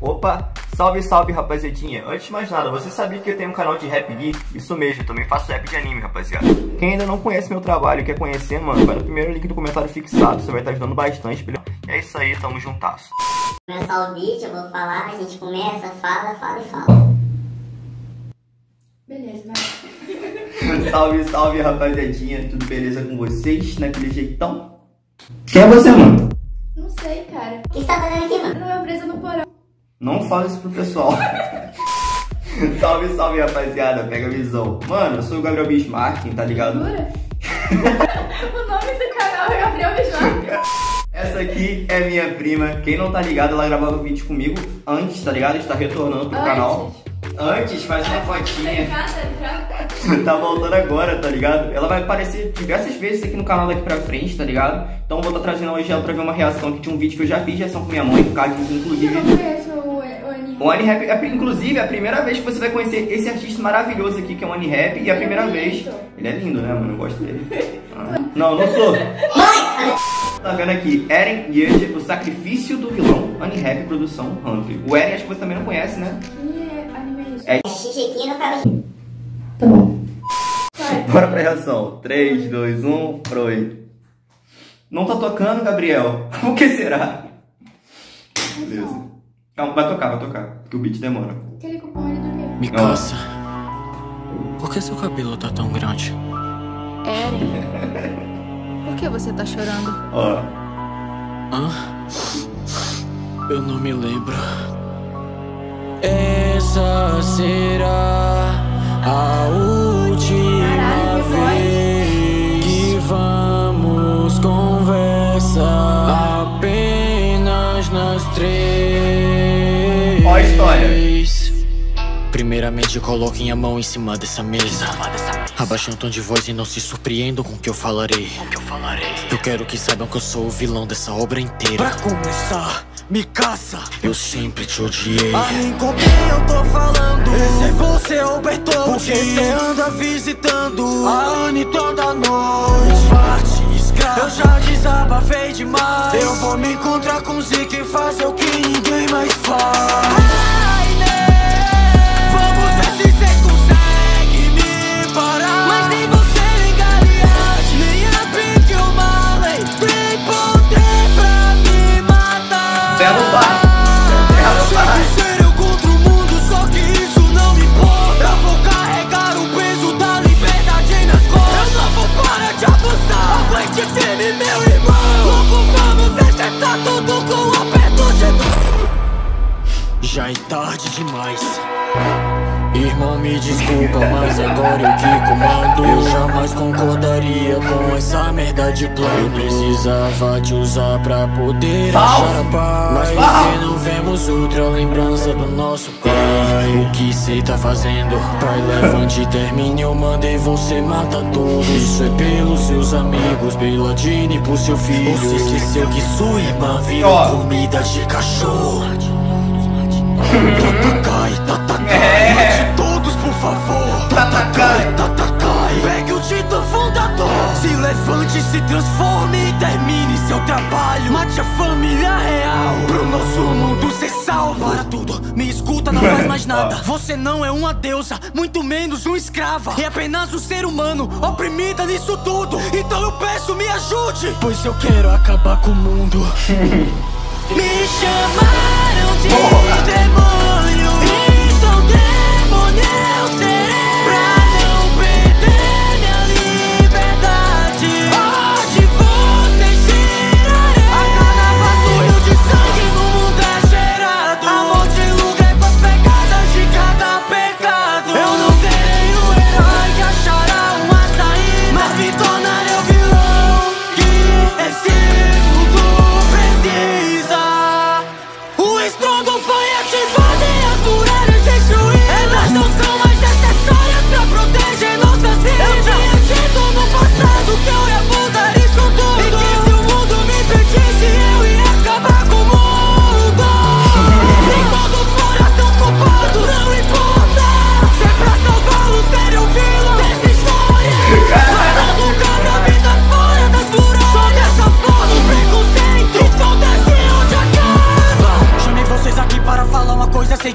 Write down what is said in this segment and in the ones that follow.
Opa, salve salve rapaziadinha Antes de mais nada, você sabia que eu tenho um canal de rap geek? Isso mesmo, eu também faço rap de anime rapaziada Quem ainda não conhece meu trabalho e quer conhecer, mano Vai no primeiro link do comentário fixado, você vai estar ajudando bastante beleza? E é isso aí, tamo juntasso Começar o vídeo, eu vou falar, a gente começa, fala, fala e fala Beleza, vai Salve salve rapaziadinha, tudo beleza com vocês? Naquele jeitão? Quem é você, mano? Não sei, cara. O que você tá fazendo aqui, mano? Não é presa no porão. Não fala isso pro pessoal. salve, salve, rapaziada. Pega a visão. Mano, eu sou o Gabriel Bismarck, tá ligado? Jura? o nome do canal é Gabriel Bismarck. Essa aqui é minha prima. Quem não tá ligado, ela gravava vídeo comigo antes, tá ligado? Está retornando pro Antes. canal. Antes, faz uma fotinha. Tá ligado? tá voltando agora, tá ligado? Ela vai aparecer diversas vezes aqui no canal daqui pra frente, tá ligado? Então eu vou estar trazendo hoje ela pra ver uma reação que tinha um vídeo que eu já fiz, reação com minha mãe, Eu inclusive. não conheço o, o anime. O Anirap, é, inclusive, é a primeira vez que você vai conhecer esse artista maravilhoso aqui, que é o Anirap, e é a primeira Ele é vez. Ele é lindo, né, mano? Eu gosto dele. Ah. Não, não sou. Tá vendo aqui? Eren Yeager, o sacrifício do vilão. Anirap, produção Hunter. O Eren acho que você também não conhece, né? Anime é? É. É Shingeki no Kyojin. Tá bom. Bora pra reação. 3, 2, 1, Freud. Não tá tocando, Gabriel. Por que será? Beleza. Calma, vai tocar, vai tocar. Porque o beat demora. Aquele cupom ele do quê? Me cansa. Por que seu cabelo tá tão grande? Eren, por que você tá chorando? Ó. Hã? Eu não me lembro. Essa será a última vez que vamos conversar apenas nós três. Ó a história. Primeiramente, coloquem a mão em cima dessa mesa. Abaixem o tom de voz e não se surpreendam com o que eu falarei. Eu quero que saibam que eu sou o vilão dessa obra inteira. Pra começar, me caça. Eu sempre te odiei. A mim com quem eu tô falando? Esse é você, o Bertold. Porque você anda visitando a Anne toda noite. Parte escravo. Eu já desabafei demais. Eu vou me encontrar com Zeke e fazer o que ninguém mais faz. Me desculpa, mas agora eu que comando. Eu jamais concordaria com essa merda de plano. Eu precisava te usar pra poder Falso. achar a paz. Mas porque não vemos outra lembrança do nosso pai. O que cê tá fazendo? Pai, levante e termine. Eu mandei você matar todos. Isso é pelos seus amigos, pela Dini e por seu filho. Você esqueceu que sua irmã virou comida de cachorro. Favor. Tatakai, Tatakai, pegue o título fundador. Se levante, se transforme e termine seu trabalho. Mate a família real. Pro nosso mundo ser salvo. Para tudo, me escuta, não faz mais nada. Você não é uma deusa, muito menos um escrava. É apenas um ser humano, oprimida nisso tudo. Então eu peço, me ajude. Pois eu quero acabar com o mundo. Me chamaram de demônio que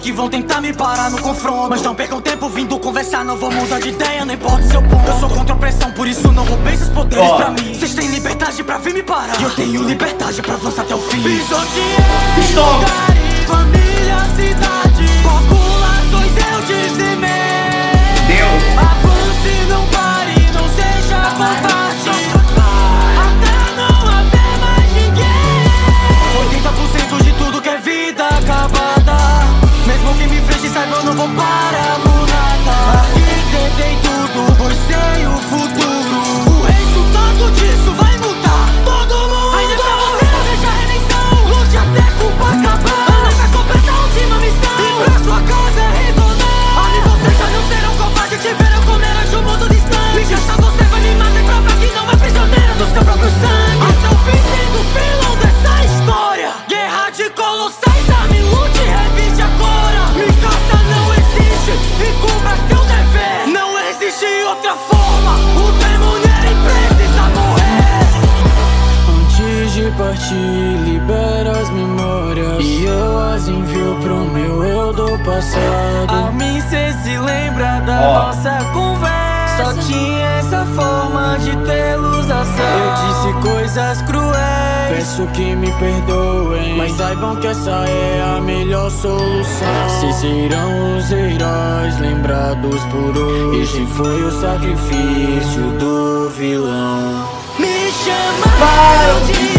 que vão tentar me parar no confronto. Mas não percam tempo vindo conversar, não vou mudar de ideia, não importa o seu ponto. Eu sou contra a opressão, por isso não roubei seus poderes Ó. pra mim. Vocês têm liberdade pra vir me parar. E eu tenho liberdade pra avançar até o fim. Pisoteei Stop. apart. Peço que me perdoem Mas saibam que essa é a melhor solução. Se serão os heróis lembrados por hoje Esse foi o sacrifício do vilão. Me chamaram de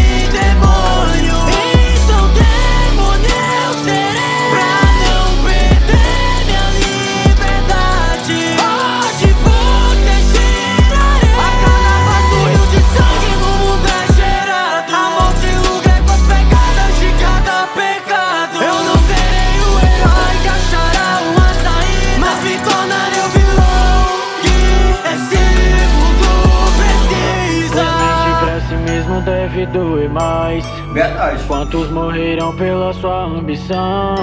doer mais Verdade. Quantos morreram pela sua ambição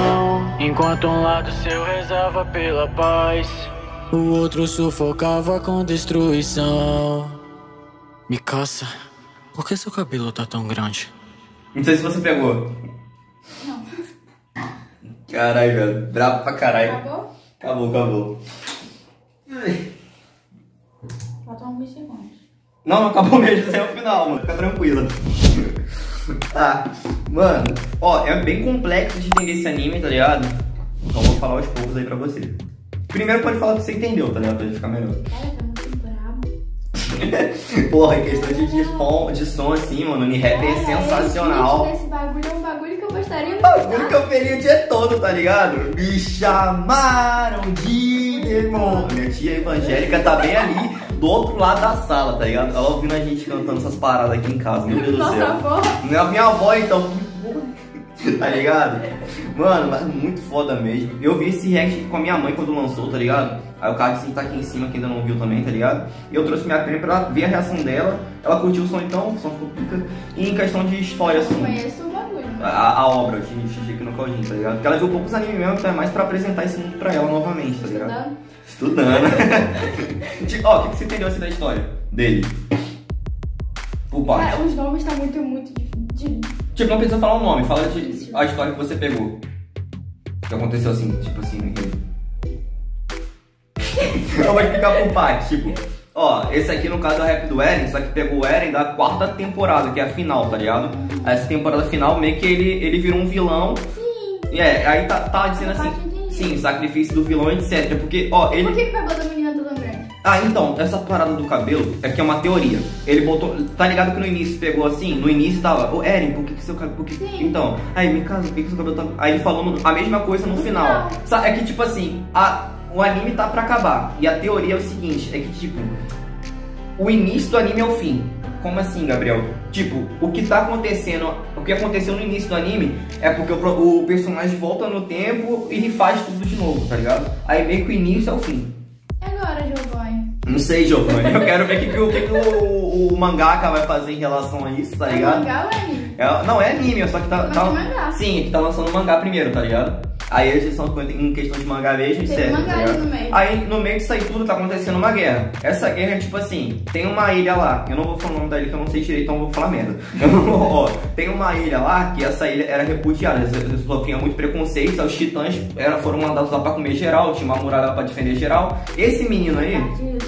Enquanto um lado seu rezava pela paz O outro sufocava com destruição Mikasa, por que seu cabelo tá tão grande? Não sei se você pegou. Caralho, velho. Brabo pra caralho. Acabou? Acabou, acabou. Não, não acabou mesmo, esse é o final, mano. Fica tranquila. Tá. Mano, ó, é bem complexo de entender esse anime, tá ligado? Então eu vou falar aos poucos aí pra você. Primeiro pode falar que você entendeu, tá ligado? Pra gente ficar melhor. Cara, tá muito brabo. Porra, em questão de, de, som, de som assim, mano, o Unirap é Cara, sensacional. Esse bagulho é um bagulho que eu gostaria de Bagulho que eu peguei o dia todo, tá ligado? Me chamaram de demônio. Minha tia evangélica tá bem ali, do outro lado da sala, tá ligado? Ela ouvindo a gente cantando essas paradas aqui em casa, meu Deus do Nossa céu. avó. Minha, minha avó, então. tá ligado? Mano, mas muito foda mesmo. Eu vi esse react com a minha mãe quando lançou, tá ligado? Aí o cara que tá aqui em cima, que ainda não viu também, tá ligado? E eu trouxe minha prima pra ela ver a reação dela. Ela curtiu o som então, o som ficou pica. E em questão de história, Eu assim. conheço o bagulho. A, a obra de Shingeki no Kyojin, tá ligado? Porque ela viu poucos animes mesmo, então é mais pra apresentar esse mundo pra ela novamente, tá ligado? Estudando. Estudando. Ti- Ó, o que, que você entendeu assim da história dele? Por parte. Cara, os nomes tá muito, muito de... Tipo, não precisa falar o nome, fala de a história que você pegou. Que aconteceu assim, tipo assim. Eu vou explicar por parte, tipo, ó, esse aqui no caso é o rap do Eren, só que pegou o Eren da quarta temporada, que é a final, tá ligado? Essa temporada final meio que ele, ele virou um vilão. Sim. E é, aí tá, tá dizendo assim, sim, sacrifício do vilão, etc. Porque, ó, Por ele. que que pegou da menina toda grande? Ah, então, essa parada do cabelo é que é uma teoria. Ele botou. Tá ligado que no início pegou assim? No início tava, ô Eren, por que, que seu cabelo. Por que... Sim. Então, aí me casa, por que, que seu cabelo tá. Aí ele falou a mesma coisa no final. Sa- É que tipo assim, a, o anime tá pra acabar. E a teoria é o seguinte, é que tipo. O início do anime é o fim. Como assim, Gabriel? Tipo, o que tá acontecendo, o que aconteceu no início do anime é porque o, o personagem volta no tempo e refaz tudo de novo, tá ligado? Aí meio que o início é o fim. E agora, Giovanni? Não sei, Giovanni. Eu quero ver o que, que que, que o, o mangaka vai fazer em relação a isso, tá É ligado? mangá ou é anime? É- não, é anime, só que tá. Mas tá é mangá. Sim, é que tá lançando mangá primeiro, tá ligado? Aí eles são em questão de mangá mesmo, sério. mangá tá no meio. Aí no meio disso aí tudo tá acontecendo uma guerra. Essa guerra é tipo assim, tem uma ilha lá, eu não vou falar o nome da ilha que eu não sei direito, então eu vou falar merda. Ó, tem uma ilha lá que essa ilha era repudiada, sofriam muito preconceito, os titãs era, foram mandados lá pra comer geral, tinha uma muralha lá pra defender geral. Esse menino aí,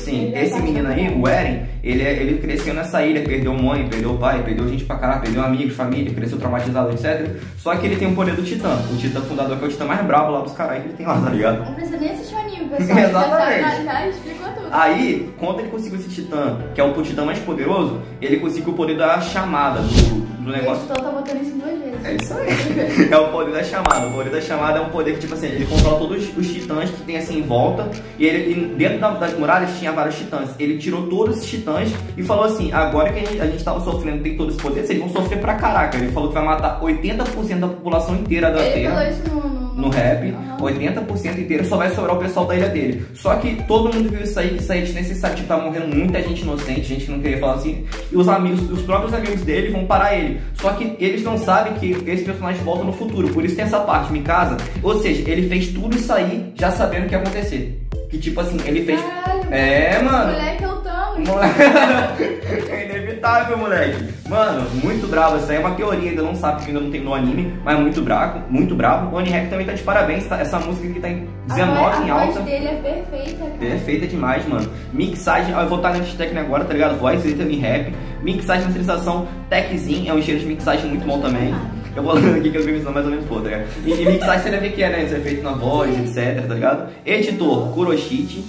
sim, esse menino aí, o Eren, ele, é- ele cresceu nessa ilha, perdeu mãe, perdeu pai, perdeu gente pra caralho, perdeu amigos, família, cresceu traumatizado, etc. Só que ele tem o poder do Titã, o Titã fundador que é o Titã mais brabo lá dos caralho que ele tem lá, tá ligado? Não precisa nem assistir o anime, pessoal. Exatamente. Já, já explicou tudo. Aí, quando ele conseguiu esse titã, que é o titã mais poderoso, ele conseguiu o poder da chamada do, do O negócio. editor tá botando isso duas vezes. É isso aí. É o poder da chamada. O poder da chamada é um poder que, tipo assim, ele controla todos os titãs que tem assim em volta. E ele, dentro da- das muralhas tinha vários titãs. Ele tirou todos esses titãs e falou assim: agora que a gente, a gente tava sofrendo, tem todo esse poder, vocês vão sofrer pra caraca. Ele falou que vai matar 80% da população inteira da Ele Terra falou isso no... no, rap, Aham. 80% inteiro só vai sobrar o pessoal da ilha dele. Só que todo mundo viu isso aí, que isso aí é desnecessário, tipo, tá morrendo muita gente inocente, gente que não queria falar assim, e os amigos, os próprios amigos dele vão parar ele. Só que eles não sabem que esse personagem volta no futuro, por isso tem essa parte, me casa. Ou seja, ele fez tudo isso aí já sabendo o que ia acontecer. Que tipo assim, ele fez. Caralho, É, mano. Moleque, eu tamo. é inevitável, moleque. Mano, muito bravo. Isso aí é uma teoria, ainda não sabe, porque ainda não tem no anime, mas muito bravo, muito bravo. O Oni-Rap também tá de parabéns, tá? Essa música aqui tá em 19 a voz, em a alta. voz dele é perfeita, cara. Perfeita demais, mano. Mixagem, ó, eu vou estar na hashtag agora, tá ligado? Voz, letra e rap. Mixagem, masterização, techzinho, é um cheiro de mixagem muito bom também. Eu vou lendo aqui que eu vi mais ou menos tá ligado? E, e mixagem você deve ver que é, né? Isso é feito na voz, etc, tá ligado? Editor, Kuroshite,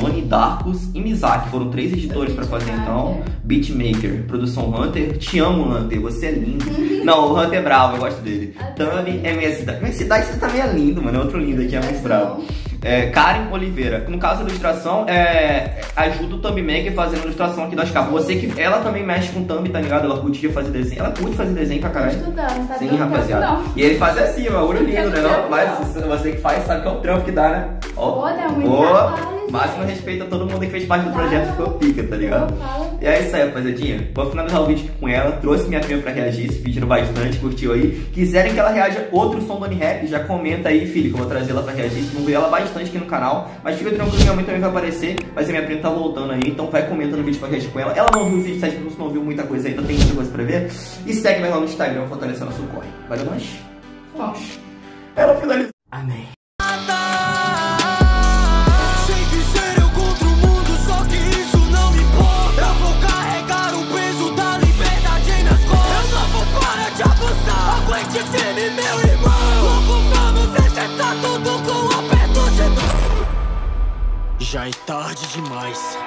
Doni, Darkus e Mizaki. Foram três editores pra fazer então. Beatmaker, produção Hunter. Te amo, Hunter, você é lindo. Não, o Hunter é bravo, eu gosto dele. Thumb, MS Cidade. MS Cidade você também é lindo, mano. É outro lindo aqui, é muito bravo. É, Karen Oliveira. No caso da ilustração, é, ajuda o Thumb Maker fazendo a ilustração aqui das capas. Você que ela também mexe com thumb, tá ligado? Ela curtia fazer desenho. Ela curte fazer desenho pra caralho. estudando, tá Sim, rapaziada. não. E ele faz assim, ó, olho lindo, né? Não? Mas você que faz sabe que é o trampo que dá, né? Ó, dá muito trabalho, máximo respeito a todo mundo que fez parte do projeto, ficou pica, tá ligado? E é isso aí, rapaziadinha. Vou finalizar o vídeo aqui com ela. Trouxe minha prima pra reagir. Se pediram bastante, curtiu aí. Quiserem que ela reaja outro som do Rap, já comenta aí, filho, que eu vou trazer ela pra reagir. Vamos ver ela bastante aqui no canal. Mas fica tranquilo, minha mãe também vai aparecer. Mas a minha prima tá voltando aí, então vai comentando no vídeo pra reagir com ela. Ela não viu o vídeo, 7 minutos, não viu muita coisa ainda, tem muita coisa pra ver. E segue mais lá no Instagram, fortalecer nosso corre. Valeu, nós? Fomos. Ela finalizou. Amém. Já é tarde demais.